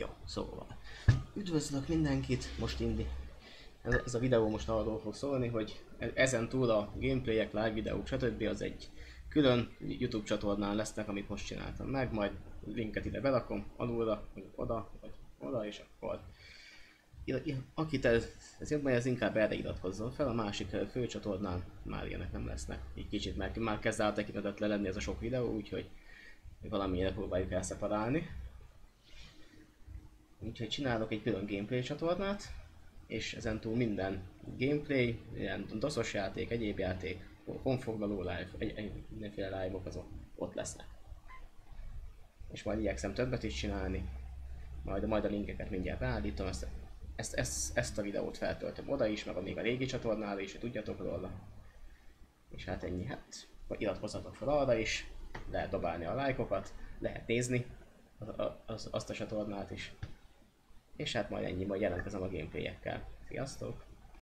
Jó, szóval. Üdvözlök mindenkit, most indi. Ez, a videó most arról fog szólni, hogy ezen túl a gameplayek, live videók, stb. az egy külön YouTube csatornán lesznek, amit most csináltam meg, majd linket ide berakom, alulra, vagy oda, vagy oda, és akkor akit ez, ez jobban, ez inkább erre iratkozzon fel, a másik főcsatornán már ilyenek nem lesznek. Így kicsit már, már kezd áttekintetett lenni ez a sok videó, úgyhogy valamilyen próbáljuk elszeparálni. Úgyhogy csinálok egy külön gameplay csatornát, és ezen túl minden gameplay, ilyen doszos játék, egyéb játék, konfoglaló live, egy, egy, mindenféle live-ok azok ott lesznek. És majd igyekszem többet is csinálni, majd, majd a linkeket mindjárt beállítom, ezt, ezt, ezt, ezt a videót feltöltöm oda is, meg a még a régi csatornára is, hogy tudjatok róla. És hát ennyi, hát iratkozzatok fel arra is, lehet dobálni a lájkokat, lehet nézni az, az, azt a csatornát is. És hát majd ennyi, majd jelentkezem a gameplayekkel. Sziasztok!